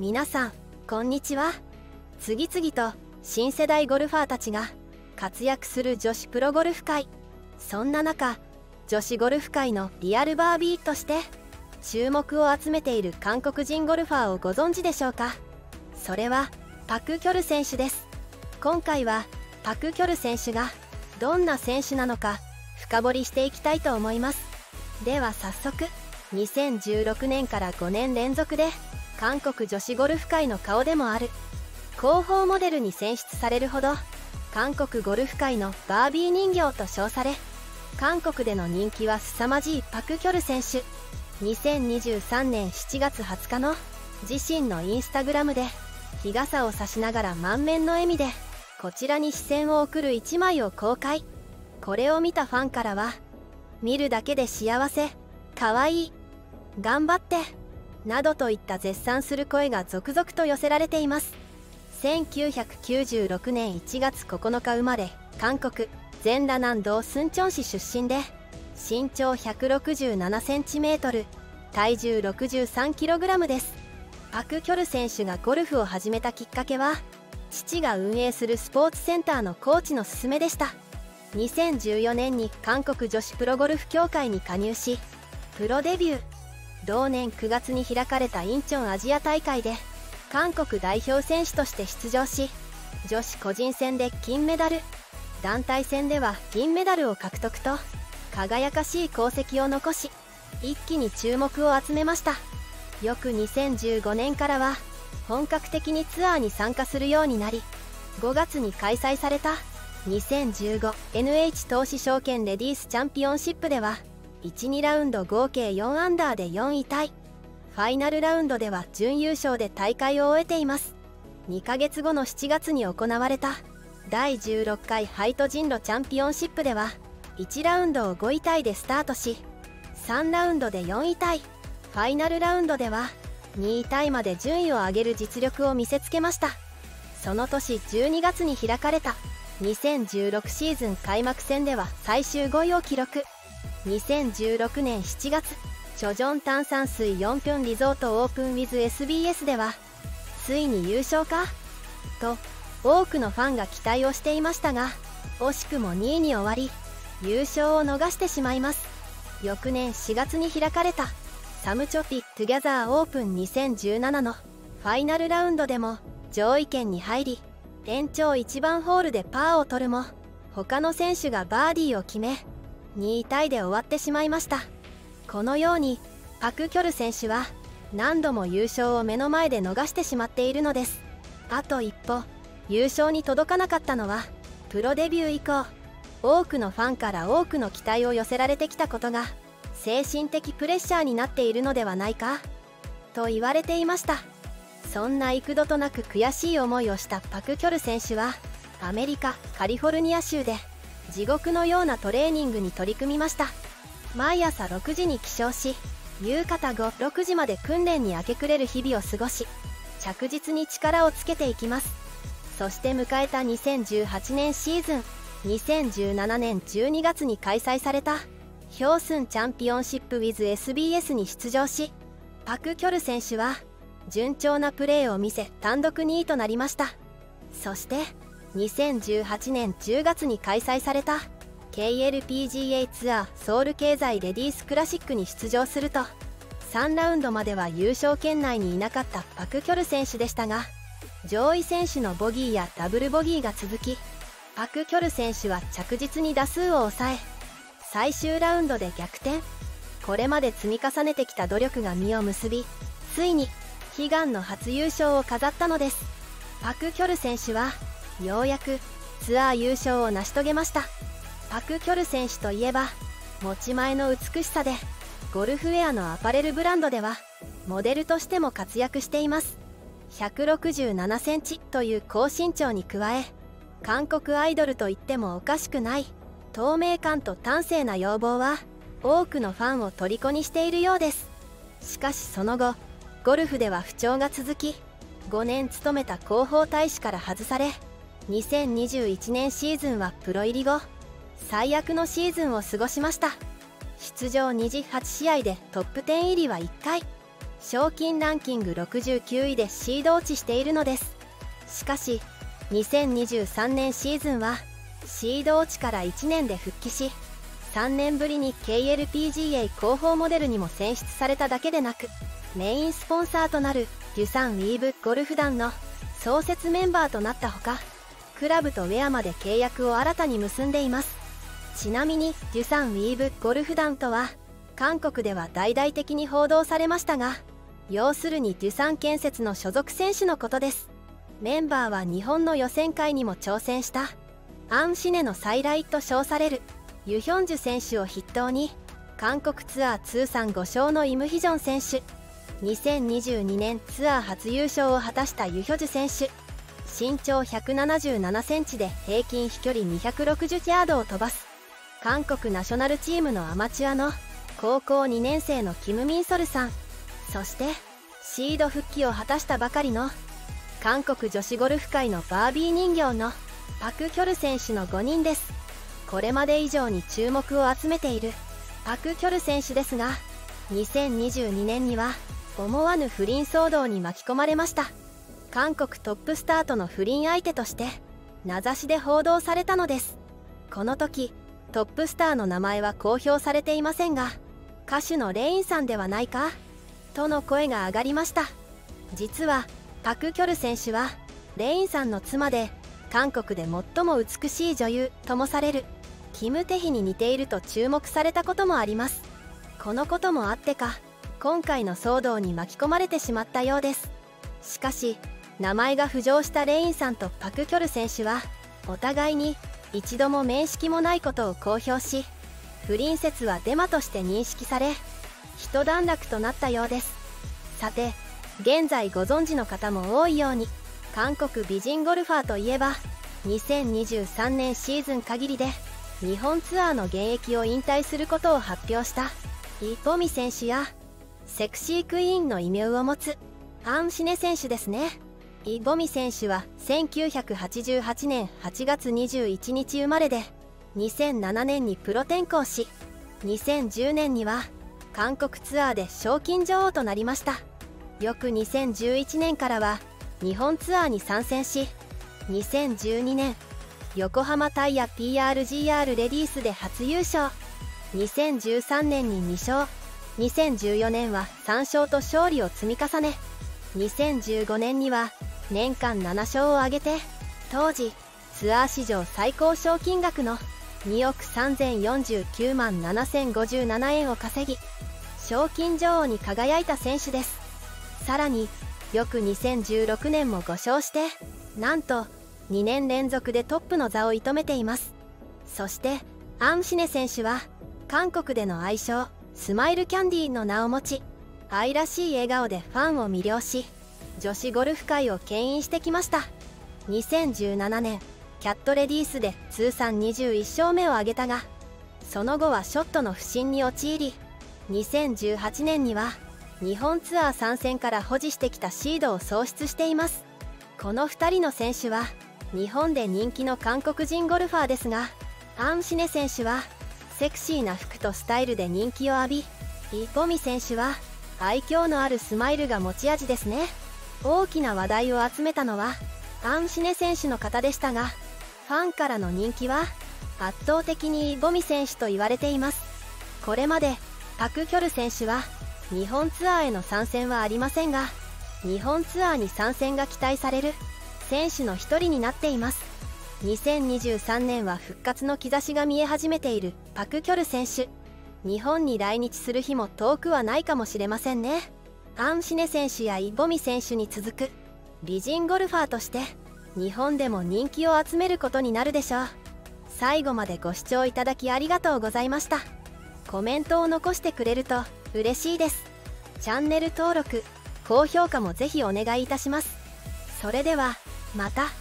皆さんこんにちは。次々と新世代ゴルファーたちが活躍する女子プロゴルフ界そんな中女子ゴルフ界のリアルバービーとして注目を集めている韓国人ゴルファーをご存知でしょうか？それはパク・キョル選手です。今回はパク・キョル選手がどんな選手なのか深掘りしていきたいと思います。では早速2016年から5年連続で韓国女子ゴルフ界の顔でもある。広報モデルに選出されるほど韓国ゴルフ界のバービー人形と称され韓国での人気は凄まじいパク・キョル選手。2023年7月20日の自身のインスタグラムで日傘を差しながら満面の笑みでこちらに視線を送る1枚を公開。これを見たファンからは見るだけで幸せかわいい頑張って。などといった絶賛する声が続々と寄せられています。1996年1月9日生まれ韓国全羅南道スンチョン市出身で身長 167cm 体重 63kg です。パク・キョル選手がゴルフを始めたきっかけは父が運営するスポーツセンターのコーチの勧めでした。2014年に韓国女子プロゴルフ協会に加入しプロデビュー。同年9月に開かれたインチョンアジア大会で韓国代表選手として出場し女子個人戦で金メダル。団体戦では銀メダルを獲得と輝かしい功績を残し一気に注目を集めました。翌2015年からは本格的にツアーに参加するようになり5月に開催された 2015NH 投資証券レディースチャンピオンシップでは12ラウンド合計4アンダーで4位タイ。ファイナルラウンドでは準優勝で大会を終えています。2ヶ月後の7月に行われた。第16回ハイト人路チャンピオンシップでは1ラウンドを5位タイでスタートし3ラウンドで4位タイ。ファイナルラウンドでは2位タイまで順位を上げる実力を見せつけました。その年12月に開かれた。2016シーズン開幕戦では最終5位を記録。2016年7月チョジョン炭酸水4ピョンリゾートオープンウィズ SBS ではついに優勝か？と多くのファンが期待をしていましたが惜しくも2位に終わり優勝を逃してしまいます。翌年4月に開かれたサムチョピトゥギャザーオープン2017のファイナルラウンドでも上位圏に入り延長1番ホールでパーを取るも他の選手がバーディーを決め2位タイで終わってしまいました。このようにパク・キョル選手は何度も優勝を目の前で逃してしまっているのです。あと一歩優勝に届かなかったのはプロデビュー以降多くのファンから多くの期待を寄せられてきたことが精神的プレッシャーになっているのではないかと言われていました。そんな幾度となく悔しい思いをしたパク・キョル選手はアメリカカリフォルニア州で地獄のようなトレーニングに取り組みました。毎朝6時に起床し夕方後6時まで訓練に明け暮れる日々を過ごし着実に力をつけていきます。そして迎えた2018年シーズン2017年12月に開催されたヒョースンチャンピオンシップ with SBS に出場しパク・キョル選手は順調なプレーを見せ単独2位となりました。そして2018年10月に開催された。KLPGA ツアーソウル経済レディースクラシックに出場すると3ラウンドまでは優勝圏内にいなかったパク・キョル選手でしたが上位選手のボギーやダブルボギーが続きパク・キョル選手は着実に打数を抑え最終ラウンドで逆転。これまで積み重ねてきた努力が実を結びついに悲願の初優勝を飾ったのです。パク・キョル選手はようやくツアー優勝を成し遂げました。パク・キョル選手といえば持ち前の美しさでゴルフウェアのアパレルブランドではモデルとしても活躍しています。167センチという高身長に加え韓国アイドルと言ってもおかしくない透明感と端正な要望は多くのファンを虜にしているようです。しかしその後ゴルフでは不調が続き5年勤めた広報大使から外され2021年シーズンはプロ入り後最悪のシーズンを過ごしました。出場28試合でトップ10入りは1回賞金ランキング69位でシード落ちしているのです。しかし2023年シーズンはシード落ちから1年で復帰し3年ぶりに KLPGA 広報モデルにも選出されただけでなくメインスポンサーとなるデュサンウィーブゴルフ団の創設メンバーとなったほかクラブとウェアまで契約を新たに結んでいます。ちなみにデュサンウィーブゴルフ団とは韓国では大々的に報道されましたが要するにデュサン建設の所属選手のことです。メンバーは日本の予選会にも挑戦した。アン・シネの再来と称される。ユ・ヒョンジュ選手を筆頭に韓国ツアー通算5勝のイム・ヒジョン選手。2022年ツアー初優勝を果たしたユ・ヒョジュ選手。身長177センチで平均飛距離260ヤードを飛ばす。韓国ナショナルチームのアマチュアの高校2年生のキム・ミンソルさん。そしてシード復帰を果たしたばかりの韓国女子ゴルフ界のバービー人形のパク・キョル選手の5人です。これまで以上に注目を集めているパク・キョル選手ですが2022年には思わぬ不倫騒動に巻き込まれました。韓国トップスターとの不倫相手として名指しで報道されたのです。この時トップスターの名前は公表されていませんが歌手のレインさんではないかとの声が上がりました。実はパク・キョル選手はレインさんの妻で韓国で最も美しい女優ともされるキム・テヒに似ていると注目されたこともあります。このこともあってか今回の騒動に巻き込まれてしまったようです。しかし名前が浮上したレインさんとパク・キョル選手はお互いに一度も面識もないことを公表し不倫説はデマとして認識され一段落となったようです。さて現在ご存知の方も多いように韓国美人ゴルファーといえば2023年シーズン限りで日本ツアーの現役を引退することを発表したイ・ボミ選手やセクシークイーンの異名を持つアン・シネ選手ですね。イ・ボミ選手は1988年8月21日生まれで2007年にプロ転向し2010年には韓国ツアーで賞金女王となりました。翌2011年からは日本ツアーに参戦し2012年横浜タイヤ PRGR レディースで初優勝。2013年に2勝。2014年は3勝と勝利を積み重ね2015年には年間7勝を挙げて当時ツアー史上最高賞金額の2億3049万7057円を稼ぎ賞金女王に輝いた選手です。さらに翌2016年も5勝してなんと2年連続でトップの座を射止めています。そしてアンシネ選手は韓国での愛称スマイルキャンディーの名を持ち愛らしい笑顔でファンを魅了し女子ゴルフ界を牽引してきました。2017年キャットレディースで通算21勝目を挙げたがその後はショットの不振に陥り2018年には日本ツアー参戦から保持してきたシードを喪失しています。この2人の選手は日本で人気の韓国人ゴルファーですがアン・シネ選手はセクシーな服とスタイルで人気を浴びイ・ボミ選手は愛嬌のあるスマイルが持ち味ですね。大きな話題を集めたのはアン・シネ選手の方でしたがファンからの人気は圧倒的にイ・ボミ選手と言われています。これまでパク・キョル選手は日本ツアーへの参戦はありませんが日本ツアーに参戦が期待される選手の一人になっています。2023年は復活の兆しが見え始めているパク・キョル選手。日本に来日する日も遠くはないかもしれませんね。アン・シネ選手やイ・ボミ選手に続く美人ゴルファーとして日本でも人気を集めることになるでしょう。最後までご視聴いただきありがとうございました。コメントを残してくれると嬉しいです。チャンネル登録高評価もぜひお願いいたします。それではまた。